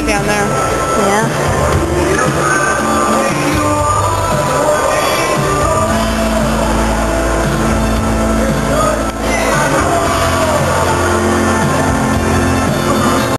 good down there. Yeah.